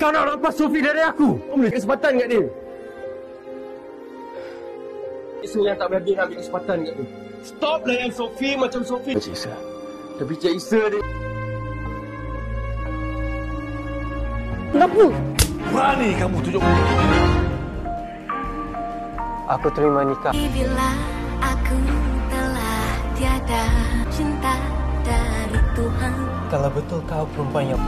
Kau nak rampas Sofi dari aku? Kau boleh kesempatan kat dia. Isu yang tak berhabis nak ambil kesempatan kat dia. Stop layan Sofi macam Sofi. Cik Isa. Tapi Cik Isa dia... Kenapa? Berani kamu tunjuk Aku terima nikah. Bila aku telah tiada cinta dari Tuhan. Kalau betul kau perempuan yang...